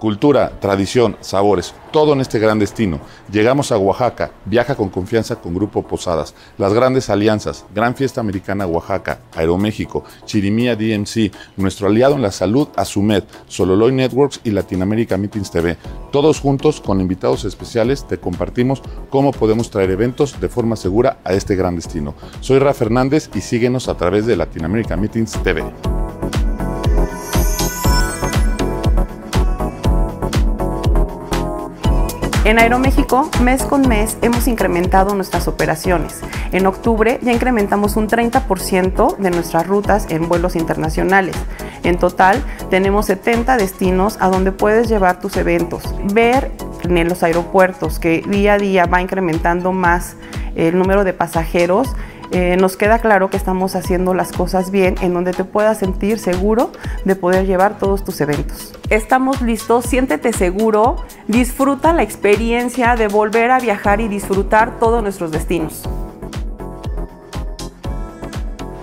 Cultura, tradición, sabores, todo en este gran destino. Llegamos a Oaxaca, viaja con confianza con Grupo Posadas. Las grandes alianzas, Gran Fiesta Americana Oaxaca, Aeroméxico, Chirimía DMC, nuestro aliado en la salud, Asumed, Sololoy Networks y Latinoamérica Meetings TV. Todos juntos, con invitados especiales, te compartimos cómo podemos traer eventos de forma segura a este gran destino. Soy Rafa Fernández y síguenos a través de Latinoamérica Meetings TV. En Aeroméxico, mes con mes, hemos incrementado nuestras operaciones. En octubre ya incrementamos un 30% de nuestras rutas en vuelos internacionales. En total, tenemos 70 destinos a donde puedes llevar tus eventos. Ver en los aeropuertos que día a día va incrementando más el número de pasajeros eh, nos queda claro que estamos haciendo las cosas bien en donde te puedas sentir seguro de poder llevar todos tus eventos. Estamos listos, siéntete seguro, disfruta la experiencia de volver a viajar y disfrutar todos nuestros destinos.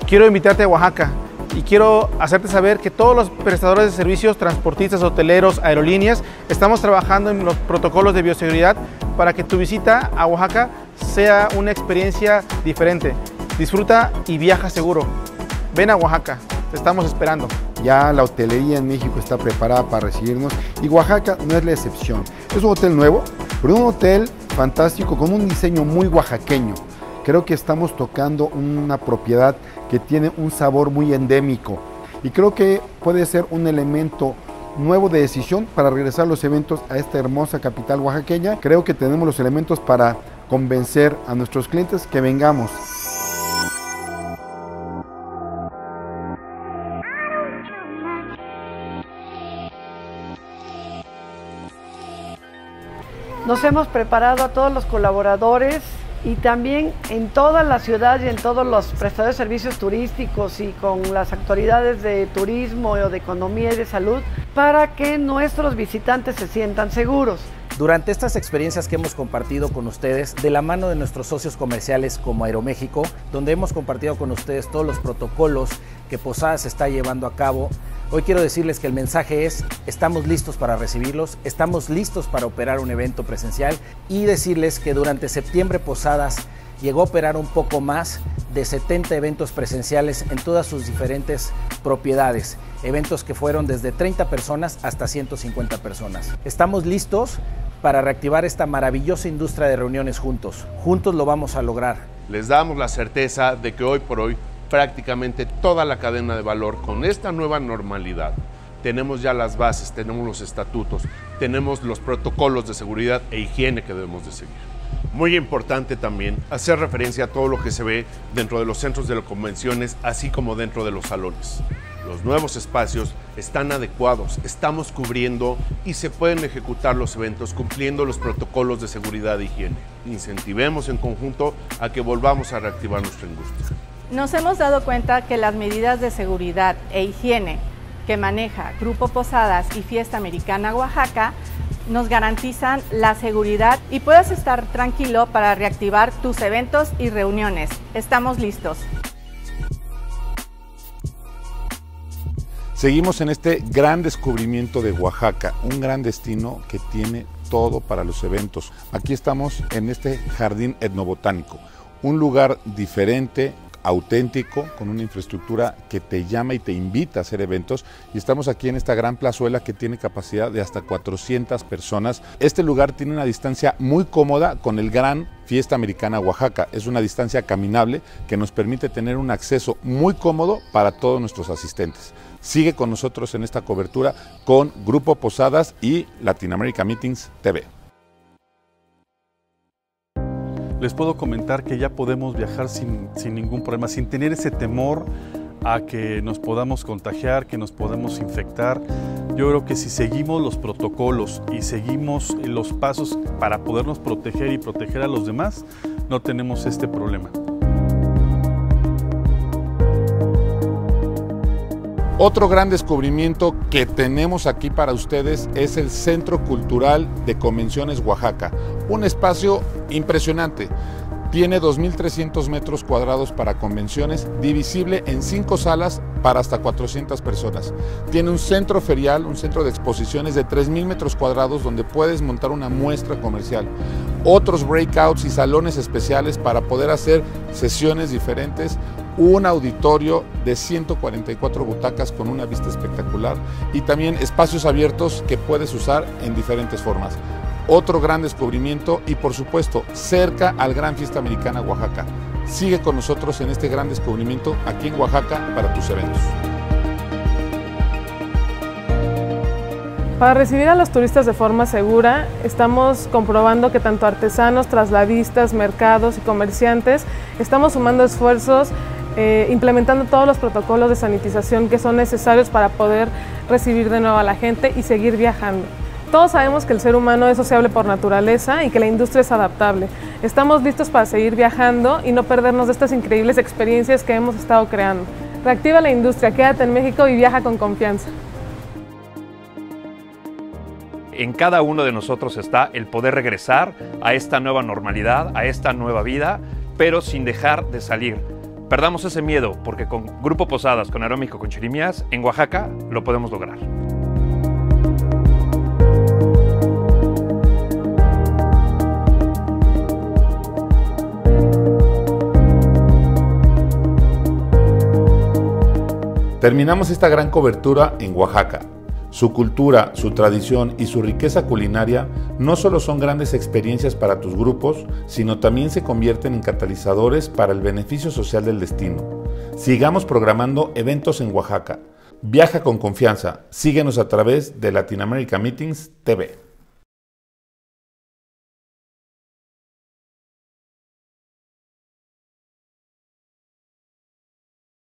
Quiero invitarte a Oaxaca y quiero hacerte saber que todos los prestadores de servicios, transportistas, hoteleros, aerolíneas, estamos trabajando en los protocolos de bioseguridad para que tu visita a Oaxaca sea una experiencia diferente. Disfruta y viaja seguro. Ven a Oaxaca, te estamos esperando. Ya la hotelería en México está preparada para recibirnos y Oaxaca no es la excepción. Es un hotel nuevo, pero un hotel fantástico con un diseño muy oaxaqueño. Creo que estamos tocando una propiedad que tiene un sabor muy endémico y creo que puede ser un elemento nuevo de decisión para regresar los eventos a esta hermosa capital oaxaqueña. Creo que tenemos los elementos para convencer a nuestros clientes que vengamos. Nos hemos preparado a todos los colaboradores y también en toda la ciudad y en todos los prestadores de servicios turísticos y con las autoridades de turismo o de economía y de salud para que nuestros visitantes se sientan seguros. Durante estas experiencias que hemos compartido con ustedes, de la mano de nuestros socios comerciales como Aeroméxico, donde hemos compartido con ustedes todos los protocolos que Posadas está llevando a cabo, hoy quiero decirles que el mensaje es, estamos listos para recibirlos, estamos listos para operar un evento presencial y decirles que durante septiembre Posadas llegó a operar un poco más de 70 eventos presenciales en todas sus diferentes propiedades. Eventos que fueron desde 30 personas hasta 150 personas. Estamos listos para reactivar esta maravillosa industria de reuniones juntos. Juntos lo vamos a lograr. Les damos la certeza de que hoy por hoy prácticamente toda la cadena de valor con esta nueva normalidad tenemos ya las bases, tenemos los estatutos, tenemos los protocolos de seguridad e higiene que debemos de seguir. Muy importante también hacer referencia a todo lo que se ve dentro de los centros de las convenciones, así como dentro de los salones. Los nuevos espacios están adecuados, estamos cubriendo y se pueden ejecutar los eventos cumpliendo los protocolos de seguridad e higiene. Incentivemos en conjunto a que volvamos a reactivar nuestra industria. Nos hemos dado cuenta que las medidas de seguridad e higiene que maneja Grupo Posadas y Fiesta Americana Oaxaca nos garantizan la seguridad y puedes estar tranquilo para reactivar tus eventos y reuniones. Estamos listos. Seguimos en este gran descubrimiento de Oaxaca, un gran destino que tiene todo para los eventos. Aquí estamos en este jardín etnobotánico, un lugar diferente, auténtico, con una infraestructura que te llama y te invita a hacer eventos. Y estamos aquí en esta gran plazuela que tiene capacidad de hasta 400 personas. Este lugar tiene una distancia muy cómoda con el gran Fiesta Americana Oaxaca. Es una distancia caminable que nos permite tener un acceso muy cómodo para todos nuestros asistentes. Sigue con nosotros en esta cobertura con Grupo Posadas y Latin America Meetings TV. Les puedo comentar que ya podemos viajar sin, ningún problema, sin tener ese temor a que nos podamos contagiar, que nos podamos infectar. Yo creo que si seguimos los protocolos y seguimos los pasos para podernos proteger y proteger a los demás, no tenemos este problema. Otro gran descubrimiento que tenemos aquí para ustedes es el Centro Cultural de Convenciones Oaxaca, un espacio impresionante. Tiene 2.300 metros cuadrados para convenciones, divisible en cinco salas para hasta 400 personas. Tiene un centro ferial, un centro de exposiciones de 3.000 metros cuadrados donde puedes montar una muestra comercial. Otros breakouts y salones especiales para poder hacer sesiones diferentes. Un auditorio de 144 butacas con una vista espectacular y también espacios abiertos que puedes usar en diferentes formas otro gran descubrimiento y por supuesto cerca al Gran Fiesta Americana Oaxaca. Sigue con nosotros en este gran descubrimiento aquí en Oaxaca para tus eventos. Para recibir a los turistas de forma segura, estamos comprobando que tanto artesanos, trasladistas, mercados y comerciantes estamos sumando esfuerzos eh, implementando todos los protocolos de sanitización que son necesarios para poder recibir de nuevo a la gente y seguir viajando. Todos sabemos que el ser humano es sociable por naturaleza y que la industria es adaptable. Estamos listos para seguir viajando y no perdernos de estas increíbles experiencias que hemos estado creando. Reactiva la industria, quédate en México y viaja con confianza. En cada uno de nosotros está el poder regresar a esta nueva normalidad, a esta nueva vida, pero sin dejar de salir. Perdamos ese miedo, porque con Grupo Posadas, con Arómico, con Chirimías, en Oaxaca lo podemos lograr. Terminamos esta gran cobertura en Oaxaca. Su cultura, su tradición y su riqueza culinaria no solo son grandes experiencias para tus grupos, sino también se convierten en catalizadores para el beneficio social del destino. Sigamos programando eventos en Oaxaca. Viaja con confianza. Síguenos a través de Latinoamérica Meetings TV.